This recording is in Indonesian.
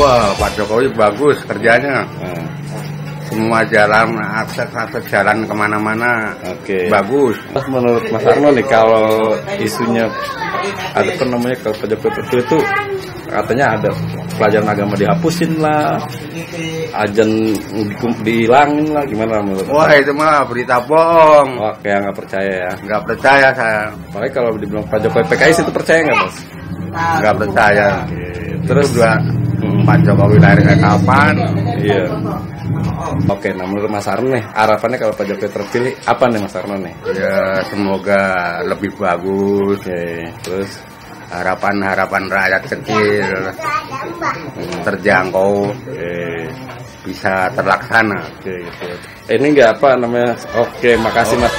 Wah, Pak Jokowi bagus kerjanya. Nah, Semua jalan, akses-akses jalan ke mana-mana Oke. bagus. Terus menurut Mas Arno nih kalau isunya ada apa namanya kalau Pak Jokowi terpilih itu katanya ada pelajaran agama dihapusin lah, ajan di- dihilangin lah, gimana menurut? Wah, itu mah berita bohong. Oke, nggak percaya ya. Nggak percaya saya. Makanya kalau dibilang Pak Jokowi PKS itu percaya nggak mas? Nggak percaya. Terus juga Hmm. Pak Jokowi lahirnya kapan? Iya. Oke, nah menurut Mas Arno nih, harapannya kalau Pak Jokowi terpilih apa nih Mas Arno nih? Ya, semoga lebih bagus. Oke, terus Harapan-harapan rakyat kecil terjangkau oke, bisa terlaksana. oke gitu. Ini nggak apa namanya? Oke, makasih Mas.